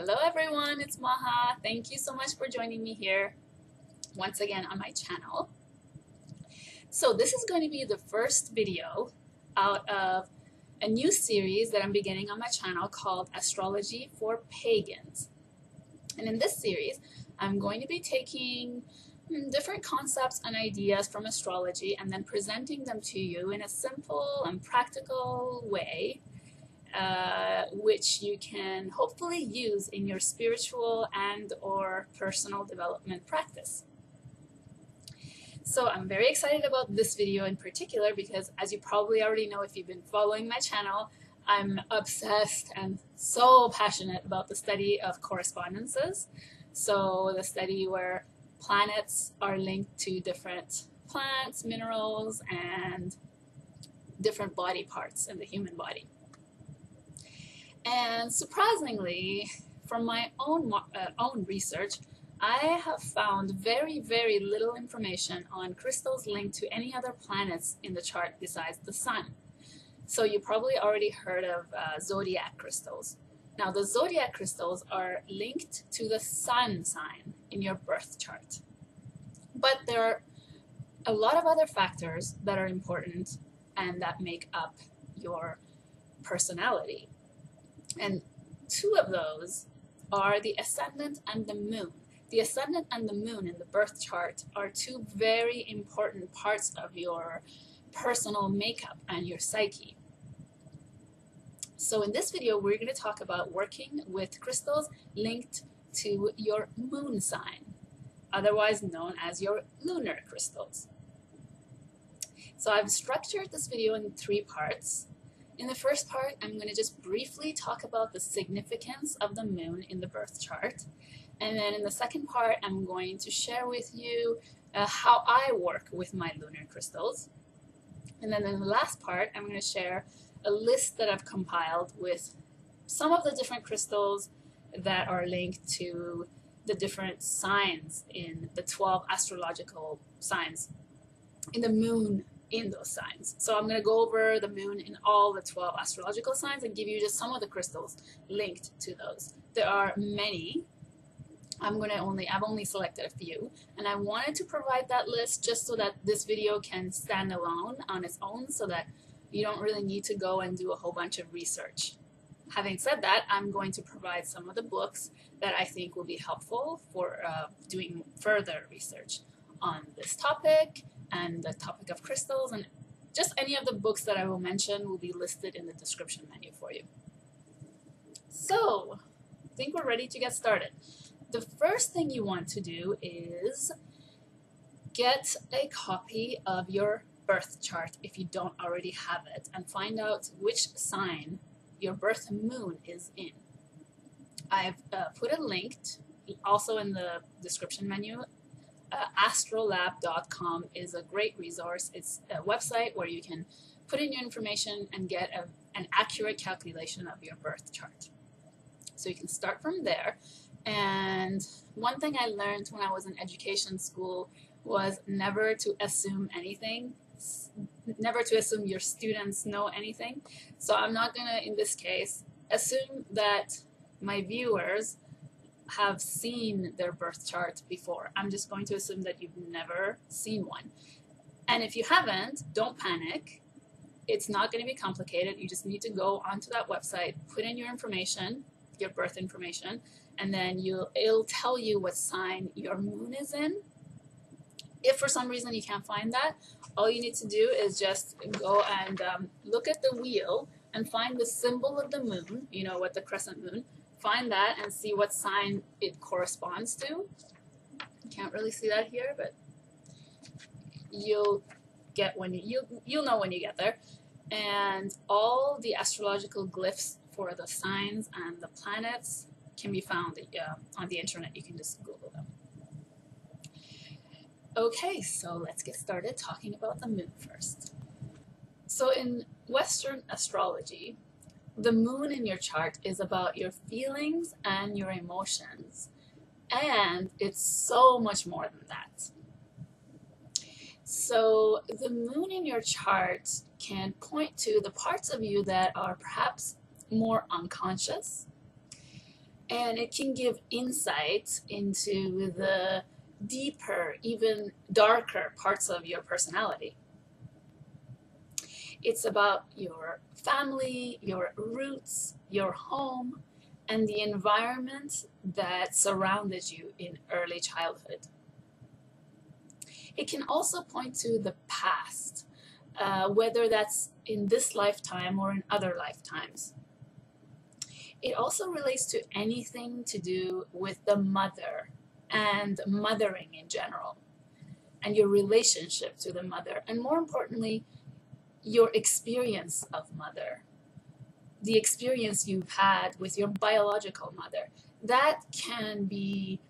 Hello everyone, it's Maha. Thank you so much for joining me here once again on my channel. So this is going to be the first video out of a new series that I'm beginning on my channel called Astrology for Pagans. And in this series, I'm going to be taking hmm, different concepts and ideas from astrology and then presenting them to you in a simple and practical way uh, which you can hopefully use in your spiritual and or personal development practice. So I'm very excited about this video in particular because as you probably already know if you've been following my channel, I'm obsessed and so passionate about the study of correspondences. So the study where planets are linked to different plants, minerals, and different body parts in the human body. And surprisingly, from my own, uh, own research, I have found very, very little information on crystals linked to any other planets in the chart besides the sun. So you probably already heard of uh, zodiac crystals. Now the zodiac crystals are linked to the sun sign in your birth chart. But there are a lot of other factors that are important and that make up your personality. And two of those are the ascendant and the moon. The ascendant and the moon in the birth chart are two very important parts of your personal makeup and your psyche. So in this video, we're going to talk about working with crystals linked to your moon sign, otherwise known as your lunar crystals. So I've structured this video in three parts. In the first part, I'm going to just briefly talk about the significance of the moon in the birth chart. And then in the second part, I'm going to share with you uh, how I work with my lunar crystals. And then in the last part, I'm going to share a list that I've compiled with some of the different crystals that are linked to the different signs in the 12 astrological signs in the moon in those signs. So I'm going to go over the moon in all the 12 astrological signs and give you just some of the crystals linked to those. There are many. I'm going to only, I've only selected a few and I wanted to provide that list just so that this video can stand alone on its own so that you don't really need to go and do a whole bunch of research. Having said that, I'm going to provide some of the books that I think will be helpful for uh, doing further research on this topic and the topic of crystals and just any of the books that I will mention will be listed in the description menu for you. So, I think we're ready to get started. The first thing you want to do is get a copy of your birth chart if you don't already have it and find out which sign your birth moon is in. I've uh, put a link also in the description menu uh, astrolab.com is a great resource. It's a website where you can put in your information and get a, an accurate calculation of your birth chart. So you can start from there. And one thing I learned when I was in education school was never to assume anything, never to assume your students know anything. So I'm not going to, in this case, assume that my viewers have seen their birth chart before. I'm just going to assume that you've never seen one. And if you haven't, don't panic. It's not going to be complicated. You just need to go onto that website, put in your information, your birth information, and then you'll, it'll tell you what sign your moon is in. If for some reason you can't find that, all you need to do is just go and um, look at the wheel and find the symbol of the moon, you know, what the crescent moon, find that and see what sign it corresponds to. You can't really see that here, but you'll get when you, you you'll know when you get there. And all the astrological glyphs for the signs and the planets can be found uh, on the internet. You can just Google them. Okay, so let's get started talking about the moon first. So in Western astrology, the moon in your chart is about your feelings and your emotions. And it's so much more than that. So the moon in your chart can point to the parts of you that are perhaps more unconscious, and it can give insight into the deeper, even darker parts of your personality. It's about your family, your roots, your home, and the environment that surrounded you in early childhood. It can also point to the past, uh, whether that's in this lifetime or in other lifetimes. It also relates to anything to do with the mother and mothering in general, and your relationship to the mother, and more importantly, your experience of mother, the experience you've had with your biological mother. That can be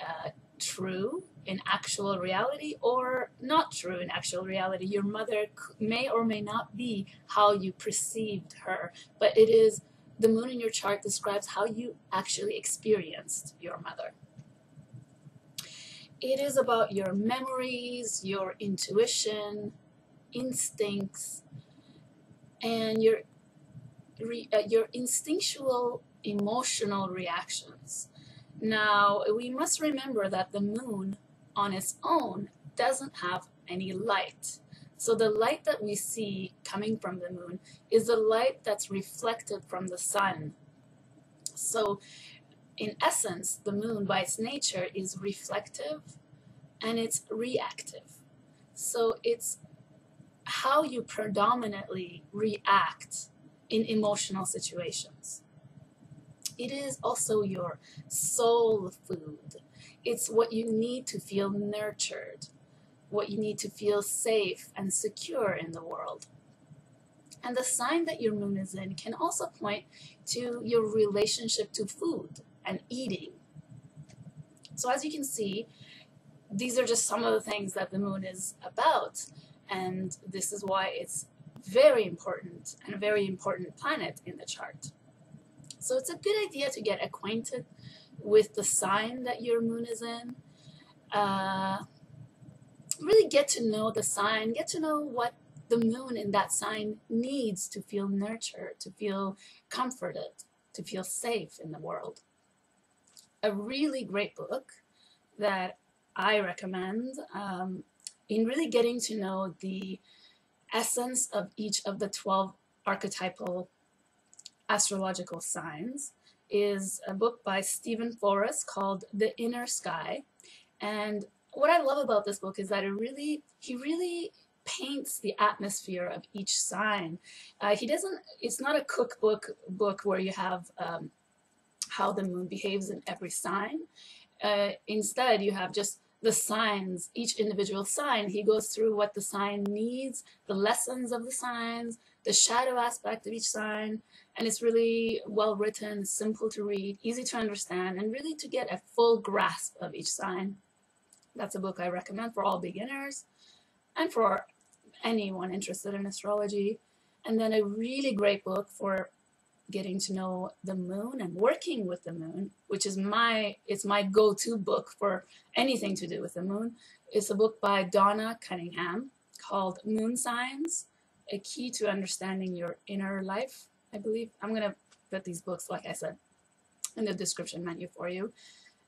uh, true in actual reality or not true in actual reality. Your mother may or may not be how you perceived her, but it is the moon in your chart describes how you actually experienced your mother. It is about your memories, your intuition, instincts, and your re, uh, your instinctual emotional reactions. Now, we must remember that the moon on its own doesn't have any light. So the light that we see coming from the moon is the light that's reflected from the sun. So in essence, the moon by its nature is reflective and it's reactive. So it's how you predominantly react in emotional situations. It is also your soul food. It's what you need to feel nurtured what you need to feel safe and secure in the world. And the sign that your moon is in can also point to your relationship to food and eating. So as you can see, these are just some of the things that the moon is about. And this is why it's very important and a very important planet in the chart. So it's a good idea to get acquainted with the sign that your moon is in. Uh, really get to know the sign, get to know what the moon in that sign needs to feel nurtured, to feel comforted, to feel safe in the world. A really great book that I recommend um, in really getting to know the essence of each of the 12 archetypal astrological signs is a book by Steven Forrest called The Inner Sky. And what I love about this book is that it really, he really paints the atmosphere of each sign. Uh, he doesn't, it's not a cookbook book where you have um, how the moon behaves in every sign. Uh, instead, you have just the signs, each individual sign. He goes through what the sign needs, the lessons of the signs, the shadow aspect of each sign, and it's really well written, simple to read, easy to understand, and really to get a full grasp of each sign. That's a book I recommend for all beginners and for anyone interested in astrology. And then a really great book for getting to know the moon and working with the moon, which is my it's my go-to book for anything to do with the moon. It's a book by Donna Cunningham called Moon Signs: A Key to Understanding Your Inner Life. I believe I'm gonna put these books, like I said, in the description menu for you.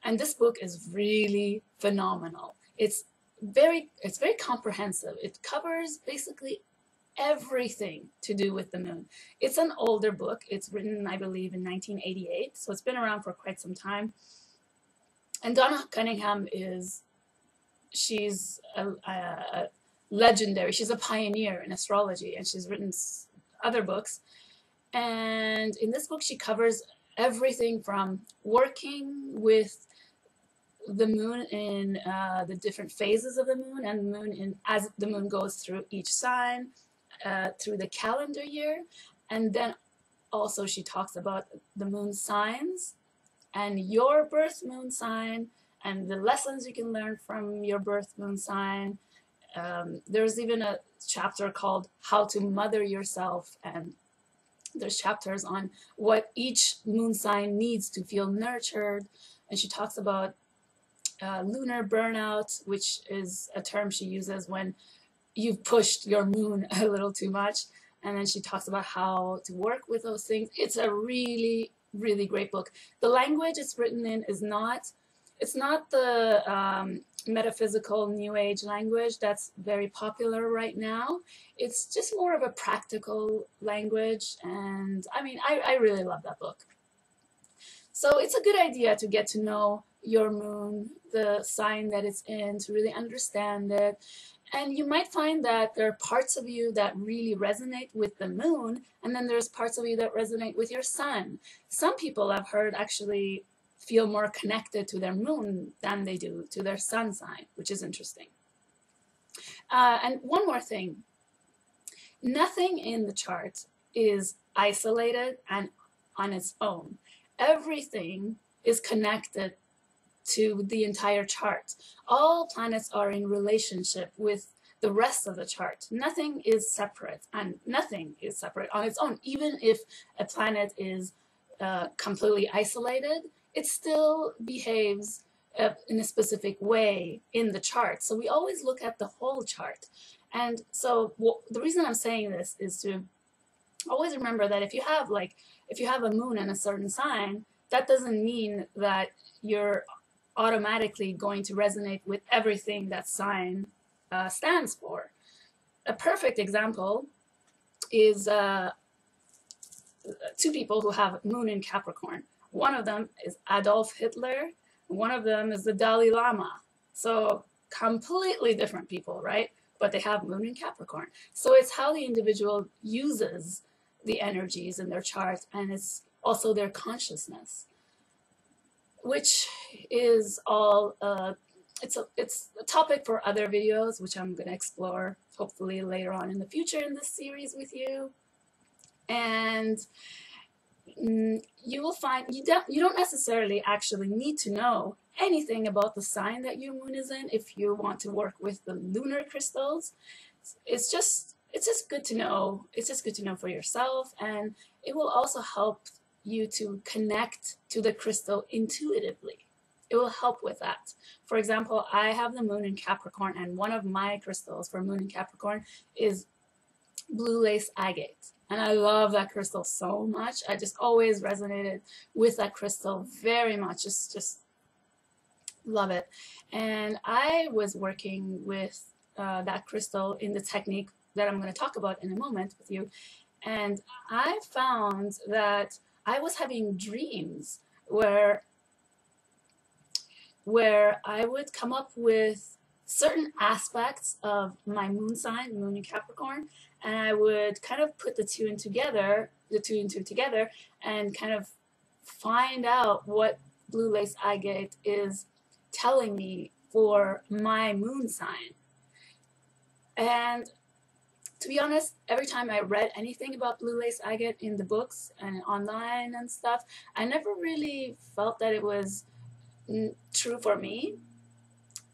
And this book is really phenomenal. It's very it's very comprehensive. It covers basically everything to do with the moon. It's an older book. It's written, I believe, in 1988, so it's been around for quite some time. And Donna Cunningham is she's a, a, legendary. She's a pioneer in astrology, and she's written other books. And in this book, she covers everything from working with the moon in uh, the different phases of the moon and the moon in as the moon goes through each sign uh, through the calendar year. And then also she talks about the moon signs and your birth moon sign and the lessons you can learn from your birth moon sign. Um, there's even a chapter called how to mother yourself. And there's chapters on what each moon sign needs to feel nurtured. And she talks about uh, lunar burnout, which is a term she uses when you've pushed your moon a little too much. And then she talks about how to work with those things. It's a really, really great book. The language it's written in is not it's not the um, metaphysical new age language that's very popular right now. It's just more of a practical language and I mean I, I really love that book. So it's a good idea to get to know your moon, the sign that it's in, to really understand it. And you might find that there are parts of you that really resonate with the moon, and then there's parts of you that resonate with your sun. Some people I've heard actually feel more connected to their moon than they do to their sun sign, which is interesting. Uh, and one more thing nothing in the chart is isolated and on its own. Everything is connected to the entire chart. All planets are in relationship with the rest of the chart. Nothing is separate, and nothing is separate on its own. Even if a planet is uh, completely isolated, it still behaves uh, in a specific way in the chart. So we always look at the whole chart. And so well, the reason I'm saying this is to always remember that if you have like, if you have a moon in a certain sign, that doesn't mean that you're automatically going to resonate with everything that sign uh, stands for. A perfect example is uh, two people who have moon in Capricorn. One of them is Adolf Hitler. One of them is the Dalai Lama. So completely different people, right? But they have moon in Capricorn. So it's how the individual uses the energies in their chart and it's also their consciousness, which is all, uh, it's, a, it's a topic for other videos, which I'm going to explore hopefully later on in the future in this series with you. And Mm, you will find you don't you don't necessarily actually need to know anything about the sign that your moon is in if you want to work with the lunar crystals. It's just it's just good to know. It's just good to know for yourself and it will also help you to connect to the crystal intuitively. It will help with that. For example, I have the moon in Capricorn and one of my crystals for moon in Capricorn is blue lace agate. And I love that crystal so much. I just always resonated with that crystal very much. Just, just love it. And I was working with uh, that crystal in the technique that I'm going to talk about in a moment with you. And I found that I was having dreams where where I would come up with certain aspects of my moon sign, moon in Capricorn, and I would kind of put the two in together, the two and two together, and kind of find out what blue lace agate is telling me for my moon sign. And to be honest, every time I read anything about blue lace agate in the books and online and stuff, I never really felt that it was true for me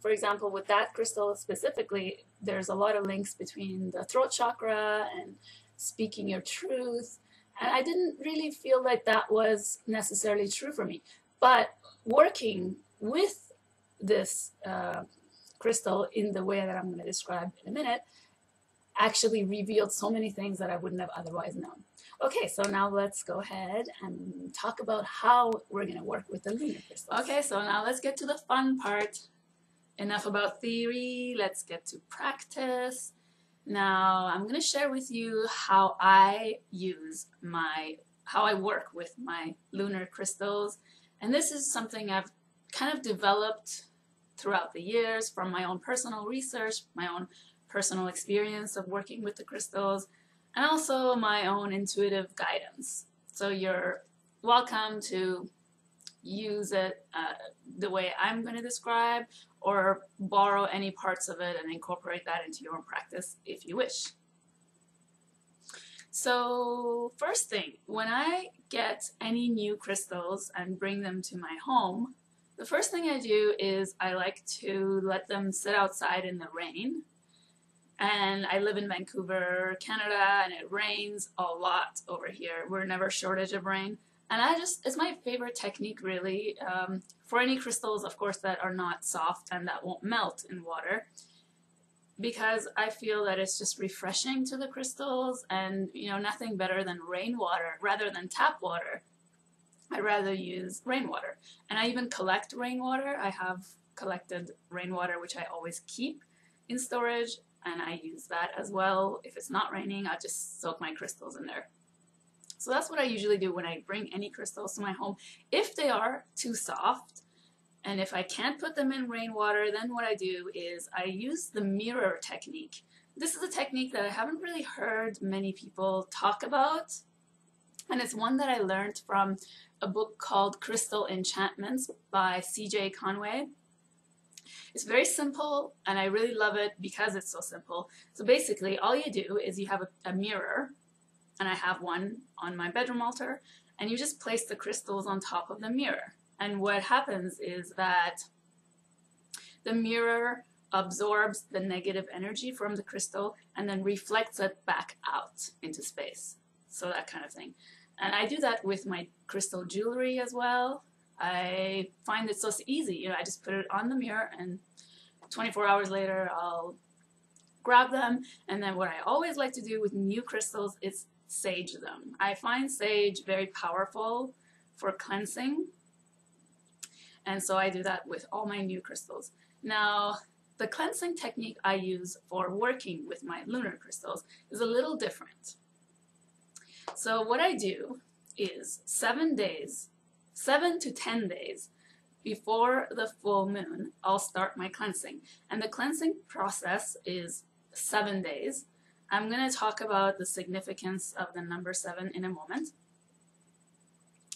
for example, with that crystal specifically, there's a lot of links between the throat chakra and speaking your truth. And I didn't really feel like that was necessarily true for me. But working with this uh, crystal in the way that I'm going to describe in a minute actually revealed so many things that I wouldn't have otherwise known. Okay, so now let's go ahead and talk about how we're going to work with the lunar crystals. Okay, so now let's get to the fun part enough about theory, let's get to practice. Now I'm going to share with you how I use my, how I work with my lunar crystals. And this is something I've kind of developed throughout the years from my own personal research, my own personal experience of working with the crystals, and also my own intuitive guidance. So you're welcome to use it uh, the way I'm going to describe or borrow any parts of it and incorporate that into your own practice if you wish. So first thing, when I get any new crystals and bring them to my home, the first thing I do is I like to let them sit outside in the rain. And I live in Vancouver, Canada, and it rains a lot over here. We're never shortage of rain. And I just, it's my favorite technique really, um, for any crystals, of course, that are not soft and that won't melt in water. Because I feel that it's just refreshing to the crystals and, you know, nothing better than rainwater rather than tap water. I'd rather use rainwater. And I even collect rainwater. I have collected rainwater, which I always keep in storage, and I use that as well. If it's not raining, I just soak my crystals in there. So that's what I usually do when I bring any crystals to my home. If they are too soft, and if I can't put them in rainwater, then what I do is I use the mirror technique. This is a technique that I haven't really heard many people talk about, and it's one that I learned from a book called Crystal Enchantments by C.J. Conway. It's very simple, and I really love it because it's so simple. So basically, all you do is you have a, a mirror, and I have one on my bedroom altar, and you just place the crystals on top of the mirror. And what happens is that the mirror absorbs the negative energy from the crystal and then reflects it back out into space. So that kind of thing. And I do that with my crystal jewelry as well. I find it so easy. You know, I just put it on the mirror and 24 hours later I'll grab them. And then what I always like to do with new crystals is sage them. I find sage very powerful for cleansing. And so I do that with all my new crystals. Now, the cleansing technique I use for working with my lunar crystals is a little different. So what I do is seven days, seven to 10 days before the full moon, I'll start my cleansing. And the cleansing process is seven days. I'm going to talk about the significance of the number seven in a moment.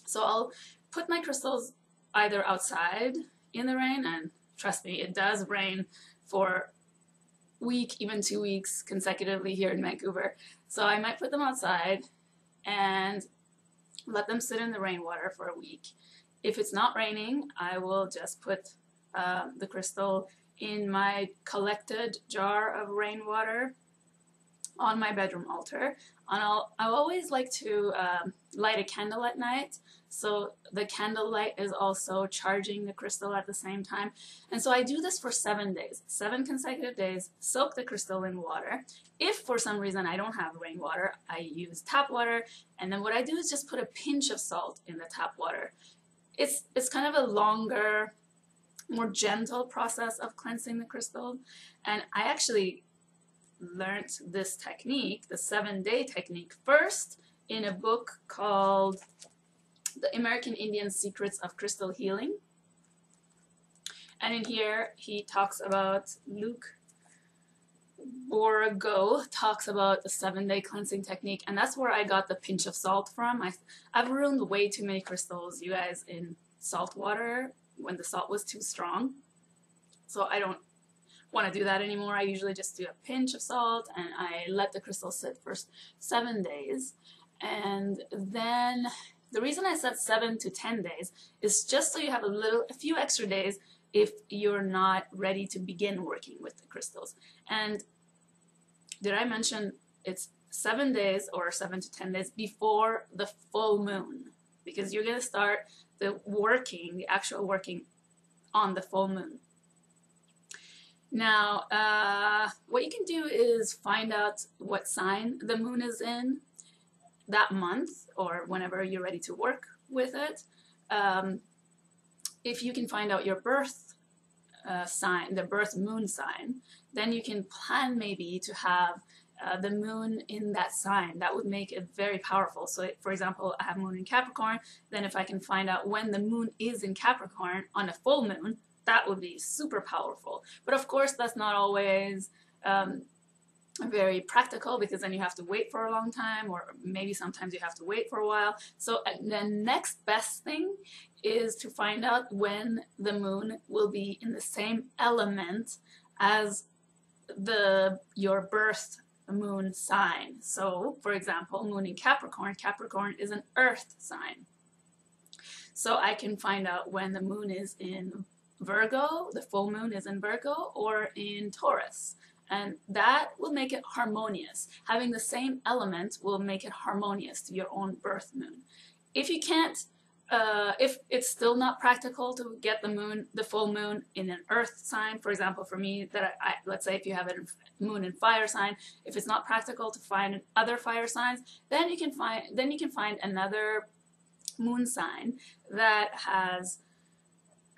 So I'll put my crystals either outside in the rain, and trust me, it does rain for week, even two weeks consecutively here in Vancouver. So I might put them outside and let them sit in the rainwater for a week. If it's not raining, I will just put uh, the crystal in my collected jar of rainwater on my bedroom altar. And I'll, I always like to um, light a candle at night so the candle light is also charging the crystal at the same time. And so I do this for seven days, seven consecutive days, soak the crystal in water. If for some reason I don't have rainwater, I use tap water. And then what I do is just put a pinch of salt in the tap water. It's, it's kind of a longer, more gentle process of cleansing the crystal. And I actually learned this technique, the seven day technique, first in a book called the American Indian Secrets of Crystal Healing. And in here, he talks about Luc Bourgault talks about the seven-day cleansing technique, and that's where I got the pinch of salt from. I, I've ruined way too many crystals, you guys, in salt water when the salt was too strong. So I don't want to do that anymore. I usually just do a pinch of salt and I let the crystal sit for seven days. And then the reason I said seven to 10 days is just so you have a little, a few extra days if you're not ready to begin working with the crystals. And did I mention it's seven days or seven to 10 days before the full moon? Because you're going to start the working, the actual working on the full moon. Now, uh, what you can do is find out what sign the moon is in that month or whenever you're ready to work with it. Um, if you can find out your birth uh, sign, the birth moon sign, then you can plan maybe to have uh, the moon in that sign. That would make it very powerful. So, for example, I have moon in Capricorn. Then, if I can find out when the moon is in Capricorn on a full moon, that would be super powerful. But of course, that's not always um, very practical because then you have to wait for a long time or maybe sometimes you have to wait for a while. So uh, the next best thing is to find out when the moon will be in the same element as the your birth moon sign. So for example, moon in Capricorn, Capricorn is an earth sign. So I can find out when the moon is in Virgo, the full moon is in Virgo or in Taurus and that will make it harmonious. Having the same element will make it harmonious to your own birth moon. If you can't, uh, if it's still not practical to get the moon, the full moon in an earth sign, for example, for me, that I, I, let's say if you have a moon in fire sign, if it's not practical to find other fire signs, then you can find then you can find another moon sign that has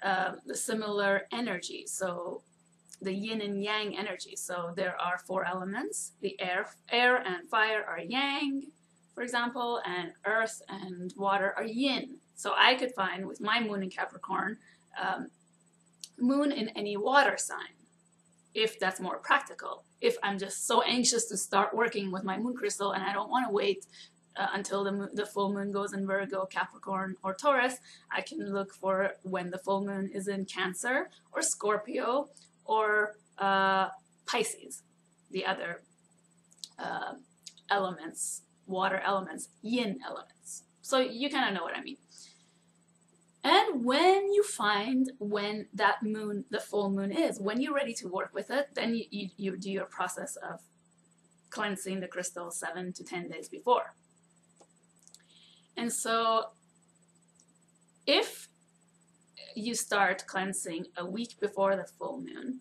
uh, similar energy. So the yin and yang energy. So there are four elements. The air, air and fire are yang, for example, and earth and water are yin. So I could find with my moon in Capricorn, um, moon in any water sign, if that's more practical. If I'm just so anxious to start working with my moon crystal and I don't want to wait uh, until the, the full moon goes in Virgo, Capricorn, or Taurus, I can look for when the full moon is in Cancer or Scorpio or uh, Pisces, the other uh, elements, water elements, yin elements. So you kind of know what I mean. And when you find when that moon, the full moon is, when you're ready to work with it, then you, you, you do your process of cleansing the crystal seven to 10 days before. And so if you start cleansing a week before the full moon,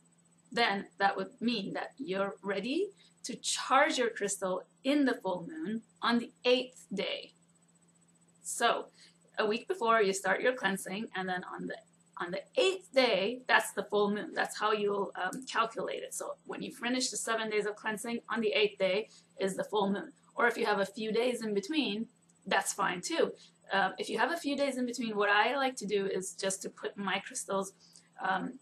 then that would mean that you're ready to charge your crystal in the full moon on the eighth day. So a week before you start your cleansing and then on the on the eighth day, that's the full moon. That's how you'll um, calculate it. So when you finish the seven days of cleansing, on the eighth day is the full moon. Or if you have a few days in between, that's fine too. Um, if you have a few days in between, what I like to do is just to put my crystals um,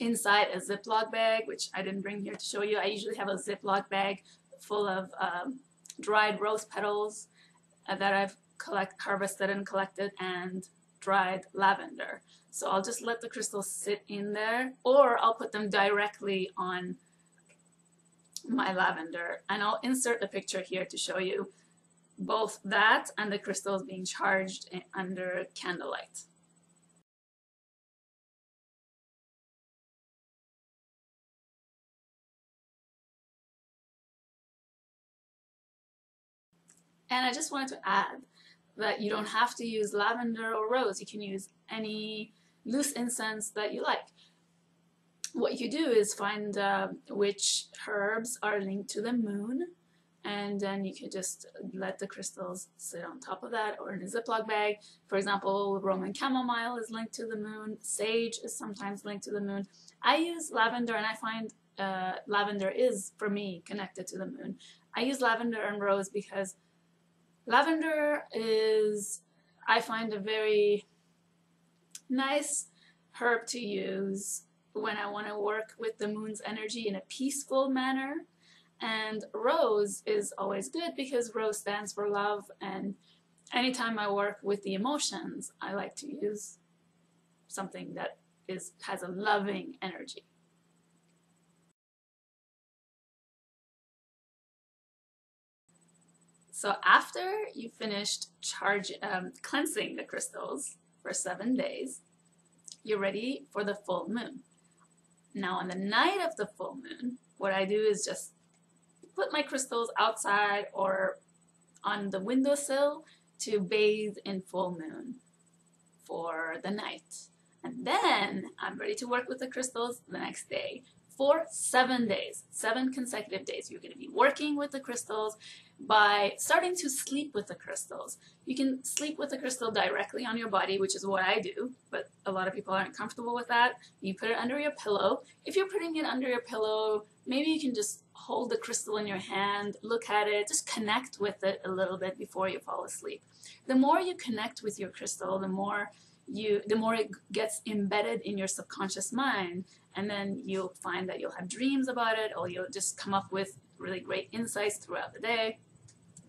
inside a Ziploc bag, which I didn't bring here to show you. I usually have a Ziploc bag full of um, dried rose petals uh, that I've collect, harvested and collected and dried lavender. So I'll just let the crystals sit in there or I'll put them directly on my lavender and I'll insert a picture here to show you both that and the crystals being charged under candlelight. And I just wanted to add that you don't have to use lavender or rose. You can use any loose incense that you like. What you do is find uh, which herbs are linked to the moon and then you could just let the crystals sit on top of that or in a Ziploc bag. For example, Roman chamomile is linked to the moon. Sage is sometimes linked to the moon. I use lavender and I find uh, lavender is, for me, connected to the moon. I use lavender and rose because lavender is, I find a very nice herb to use when I want to work with the moon's energy in a peaceful manner and rose is always good because rose stands for love and anytime I work with the emotions, I like to use something that is has a loving energy. So after you finished charge, um, cleansing the crystals for seven days, you're ready for the full moon. Now on the night of the full moon, what I do is just put my crystals outside or on the windowsill to bathe in full moon for the night. And then I'm ready to work with the crystals the next day for seven days, seven consecutive days. You're going to be working with the crystals by starting to sleep with the crystals. You can sleep with the crystal directly on your body, which is what I do, but a lot of people aren't comfortable with that. You put it under your pillow. If you're putting it under your pillow, maybe you can just hold the crystal in your hand, look at it, just connect with it a little bit before you fall asleep. The more you connect with your crystal, the more you the more it gets embedded in your subconscious mind and then you'll find that you'll have dreams about it or you'll just come up with really great insights throughout the day.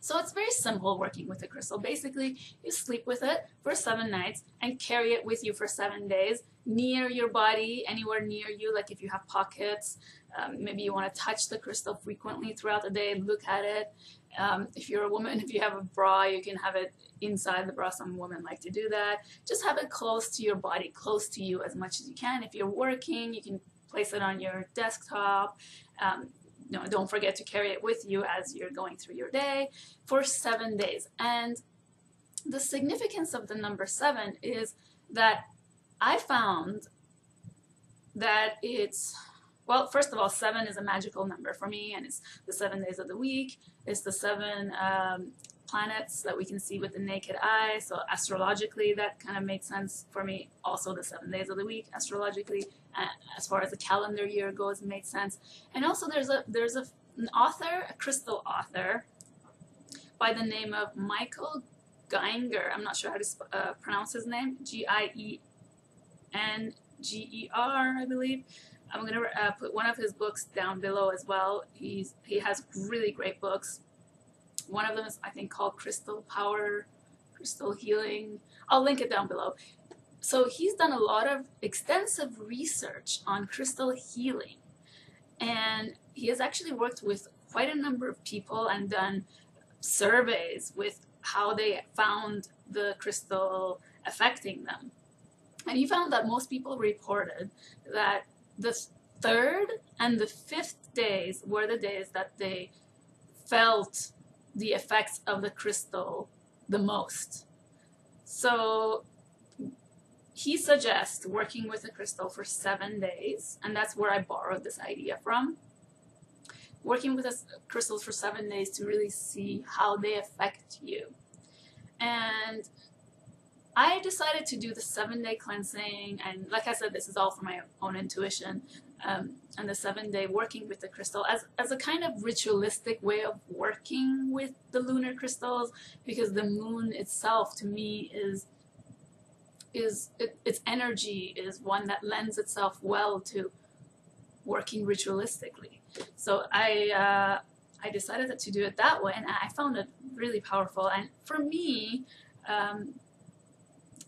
So it's very simple working with a crystal. Basically, you sleep with it for seven nights and carry it with you for seven days near your body, anywhere near you, like if you have pockets, um, maybe you want to touch the crystal frequently throughout the day, look at it. Um, if you're a woman, if you have a bra, you can have it inside the bra. Some women like to do that. Just have it close to your body, close to you as much as you can. If you're working, you can place it on your desktop. Um, no, don't forget to carry it with you as you're going through your day for seven days. And the significance of the number seven is that I found that it's, well, first of all, seven is a magical number for me, and it's the seven days of the week. It's the seven um, planets that we can see with the naked eye. So astrologically, that kind of made sense for me. Also, the seven days of the week astrologically, uh, as far as the calendar year goes, made sense. And also, there's a there's a, an author, a crystal author, by the name of Michael Gienger. I'm not sure how to uh, pronounce his name. G I E N G E R, I believe. I'm to uh, put one of his books down below as well. He's he has really great books. One of them is I think called Crystal Power, Crystal Healing. I'll link it down below. So he's done a lot of extensive research on crystal healing, and he has actually worked with quite a number of people and done surveys with how they found the crystal affecting them. And he found that most people reported that the third and the fifth days were the days that they felt the effects of the crystal the most. So he suggests working with a crystal for seven days, and that's where I borrowed this idea from. Working with crystals for seven days to really see how they affect you. And I decided to do the seven day cleansing, and like I said, this is all for my own intuition. Um, and the seven day working with the crystal as, as a kind of ritualistic way of working with the lunar crystals because the moon itself to me is is it, its energy is one that lends itself well to working ritualistically. So I uh, I decided to do it that way and I found it really powerful. And for me um,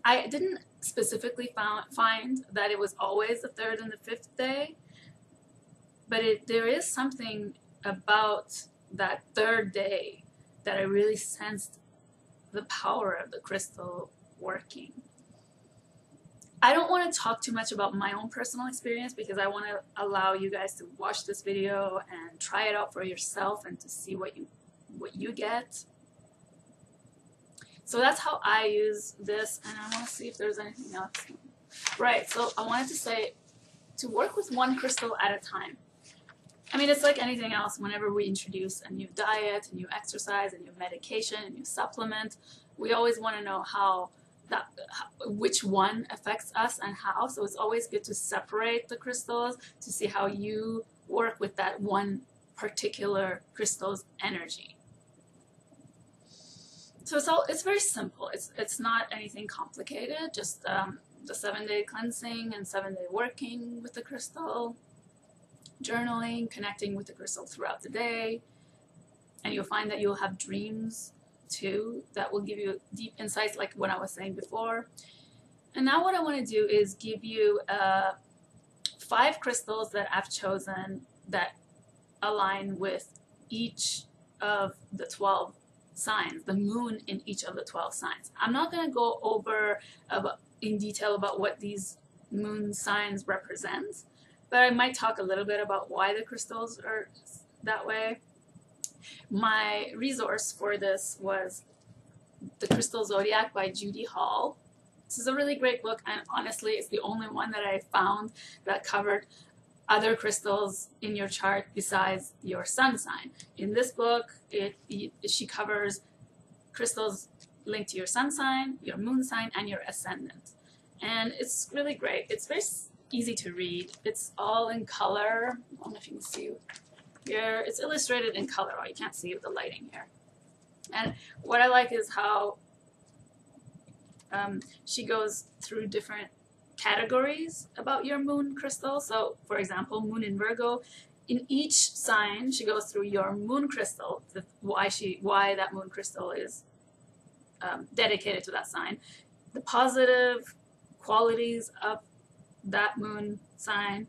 I didn't specifically found, find that it was always the third and the fifth day, but it, there is something about that third day that I really sensed the power of the crystal working. I don't want to talk too much about my own personal experience because I want to allow you guys to watch this video and try it out for yourself and to see what you what you get. So that's how I use this, and I want to see if there's anything else. Right, so I wanted to say to work with one crystal at a time. I mean, it's like anything else. Whenever we introduce a new diet, a new exercise, a new medication, a new supplement, we always want to know how that which one affects us and how. So it's always good to separate the crystals to see how you work with that one particular crystal's energy. So it's all it's very simple. It's it's not anything complicated. Just um, the seven day cleansing and seven day working with the crystal, journaling, connecting with the crystal throughout the day, and you'll find that you'll have dreams too that will give you deep insights, like what I was saying before. And now what I want to do is give you uh, five crystals that I've chosen that align with each of the 12 signs, the moon in each of the 12 signs. I'm not going to go over about, in detail about what these moon signs represent, but I might talk a little bit about why the crystals are that way. My resource for this was The Crystal Zodiac by Judy Hall. This is a really great book, and honestly, it's the only one that I found that covered other crystals in your chart besides your sun sign. In this book, it, it, she covers crystals linked to your sun sign, your moon sign, and your ascendant. And it's really great. It's very easy to read. It's all in color. I don't know if you can see here. It's illustrated in color. Oh, you can't see with the lighting here. And what I like is how um, she goes through different categories about your moon crystal. So, for example, moon in Virgo, in each sign, she goes through your moon crystal, why she, why that moon crystal is um, dedicated to that sign, the positive qualities of that moon sign,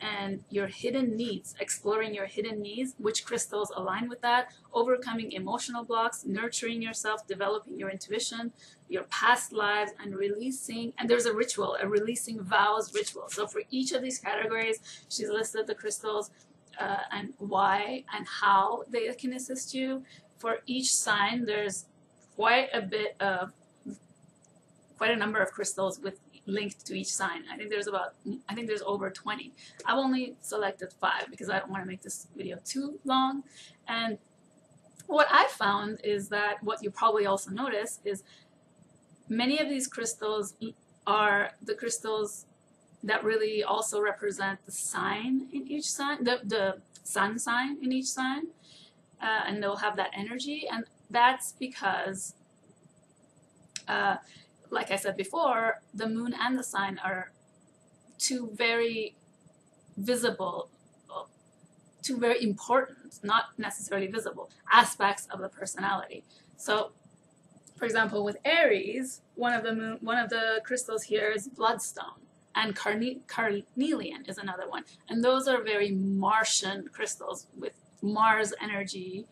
and your hidden needs, exploring your hidden needs, which crystals align with that, overcoming emotional blocks, nurturing yourself, developing your intuition, your past lives, and releasing. And there's a ritual, a releasing vows ritual. So for each of these categories, she's listed the crystals uh, and why and how they can assist you. For each sign, there's quite a bit of quite a number of crystals with linked to each sign. I think there's about, I think there's over 20. I've only selected five because I don't want to make this video too long. And what I found is that what you probably also notice is many of these crystals are the crystals that really also represent the sign in each sign, the, the sun sign in each sign, uh, and they'll have that energy. And that's because, uh, like I said before, the moon and the sign are two very visible, two very important, not necessarily visible, aspects of the personality. So, for example, with Aries, one of the moon, one of the crystals here is bloodstone and carne- carnelian is another one. And those are very Martian crystals with Mars energy.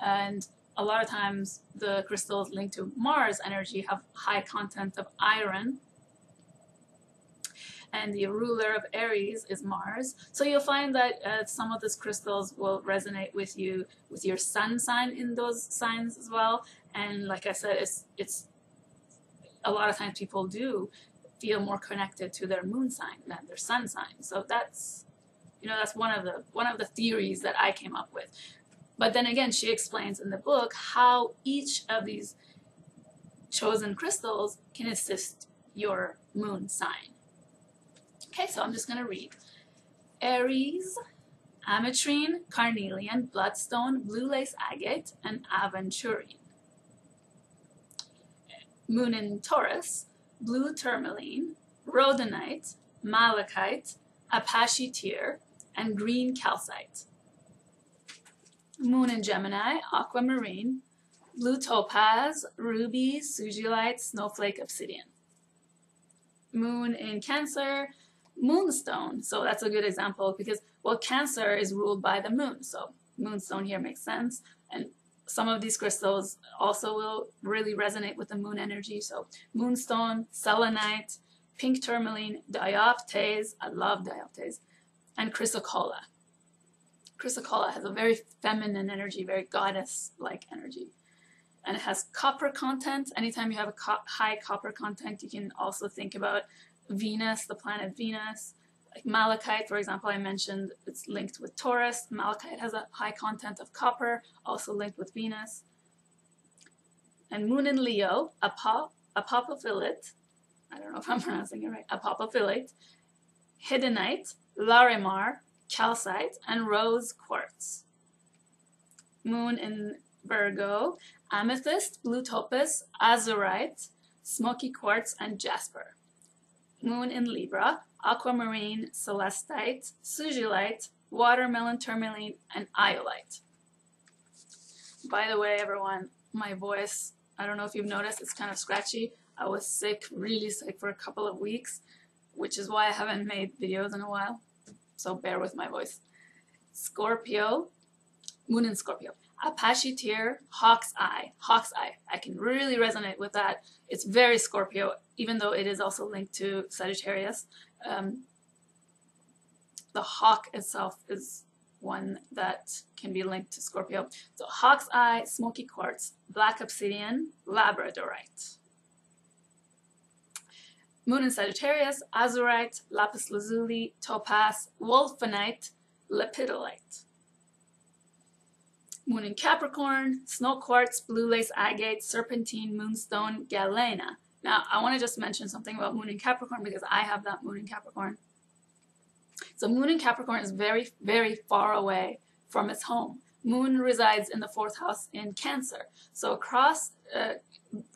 And a lot of times the crystals linked to Mars energy have high content of iron. And the ruler of Aries is Mars. So you'll find that uh, some of these crystals will resonate with you, with your sun sign in those signs as well. And like I said, it's, it's a lot of times people do feel more connected to their moon sign than their sun sign. So that's you know that's one of the one of the theories that I came up with. But then again, she explains in the book how each of these chosen crystals can assist your moon sign. Okay, so I'm just going to read. Aries, ametrine, carnelian, bloodstone, blue lace agate, and aventurine. Moon in Taurus, blue tourmaline, rhodonite, malachite, apache tear, and green calcite. Moon in Gemini, aquamarine, blue topaz, ruby, sugilite, snowflake, obsidian. Moon in Cancer, moonstone. So that's a good example because, well, Cancer is ruled by the moon. So moonstone here makes sense. And some of these crystals also will really resonate with the moon energy. So moonstone, selenite, pink tourmaline, dioptase, I love dioptase, and chrysocolla. Chrysocolla has a very feminine energy, very goddess-like energy. And it has copper content. Anytime you have a co high copper content, you can also think about Venus, the planet Venus. Like malachite, for example, I mentioned it's linked with Taurus. Malachite has a high content of copper, also linked with Venus. And moon in Leo, apop apophyllite, I don't know if I'm pronouncing it right, apophyllite, hiddenite, larimar, calcite, and rose quartz. Moon in Virgo, amethyst, blue topaz, azurite, smoky quartz, and jasper. Moon in Libra, aquamarine, celestite, sugilite, watermelon tourmaline, and iolite. By the way, everyone, my voice, I don't know if you've noticed, it's kind of scratchy. I was sick, really sick for a couple of weeks, which is why I haven't made videos in a while. So bear with my voice. Scorpio, Moon in Scorpio. Apache Tear, Hawk's Eye. Hawk's Eye. I can really resonate with that. It's very Scorpio, even though it is also linked to Sagittarius. Um, the hawk itself is one that can be linked to Scorpio. So Hawk's Eye, Smoky Quartz, Black Obsidian, Labradorite. Moon in Sagittarius, Azurite, Lapis Lazuli, Topaz, Wulfenite, Lepidolite. Moon in Capricorn, Snow Quartz, Blue Lace Agate, Serpentine, Moonstone, Galena. Now, I want to just mention something about Moon in Capricorn because I have that Moon in Capricorn. So Moon in Capricorn is very, very far away from its home. Moon resides in the fourth house in Cancer. So across uh,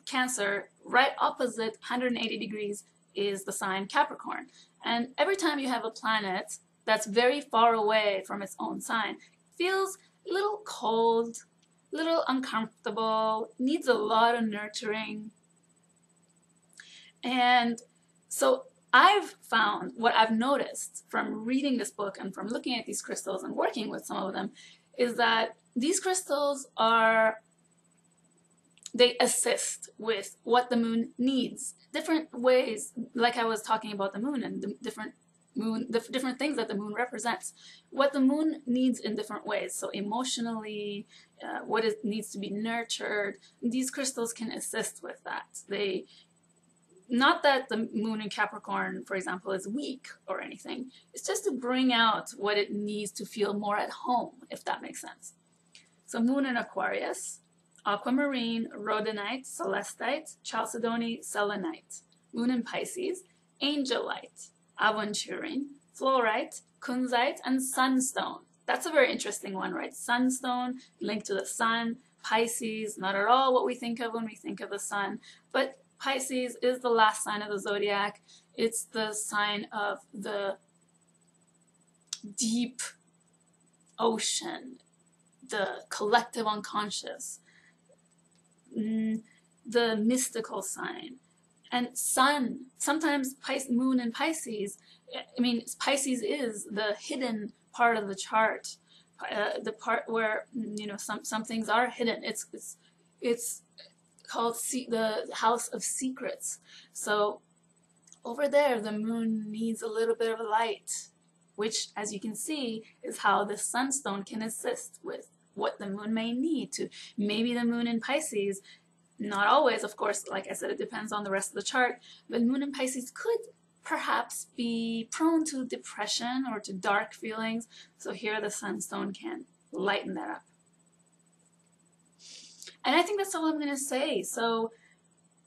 Cancer, right opposite 180 degrees, is the sign Capricorn. And every time you have a planet that's very far away from its own sign, feels a little cold, a little uncomfortable, needs a lot of nurturing. And so I've found what I've noticed from reading this book and from looking at these crystals and working with some of them is that these crystals are they assist with what the moon needs. Different ways like i was talking about the moon and the different moon the different things that the moon represents what the moon needs in different ways. So emotionally uh, what it needs to be nurtured these crystals can assist with that. They not that the moon in capricorn for example is weak or anything. It's just to bring out what it needs to feel more at home if that makes sense. So moon in Aquarius, aquamarine, rhodonite, celestite, chalcedony, selenite. Moon in Pisces, angelite, aventurine, fluorite, kunzite, and sunstone. That's a very interesting one, right? Sunstone, linked to the sun, Pisces, not at all what we think of when we think of the sun, but Pisces is the last sign of the zodiac. It's the sign of the deep ocean, the collective unconscious, mm, the mystical sign. And sun, sometimes moon and Pisces, I mean, Pisces is the hidden part of the chart, uh, the part where, you know, some, some things are hidden. It's, it's, it's called the house of secrets. So over there, the moon needs a little bit of light, which, as you can see, is how the sunstone can assist with what the moon may need to. Maybe the moon in Pisces, not always, of course, like I said, it depends on the rest of the chart, but moon in Pisces could perhaps be prone to depression or to dark feelings. So here the sunstone can lighten that up. And I think that's all I'm going to say. So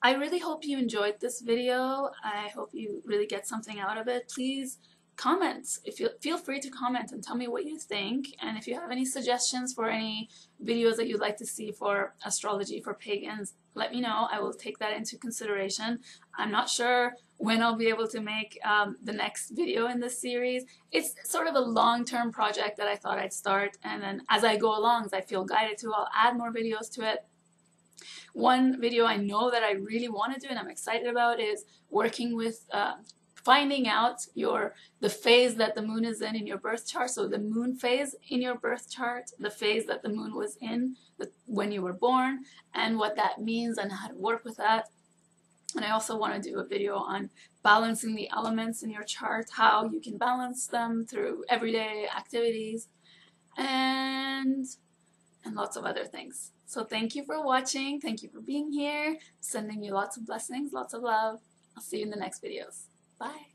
I really hope you enjoyed this video. I hope you really get something out of it. Please comment. If you feel free to comment and tell me what you think. And if you have any suggestions for any videos that you'd like to see for astrology for pagans, let me know. I will take that into consideration. I'm not sure when I'll be able to make um, the next video in this series. It's sort of a long-term project that I thought I'd start. And then as I go along, as I feel guided to, I'll add more videos to it. One video I know that I really want to do and I'm excited about is working with uh, finding out your the phase that the moon is in in your birth chart. So the moon phase in your birth chart, the phase that the moon was in when you were born, and what that means and how to work with that. And I also want to do a video on balancing the elements in your chart, how you can balance them through everyday activities, and and lots of other things. So thank you for watching. Thank you for being here. Sending you lots of blessings, lots of love. I'll see you in the next videos. Bye.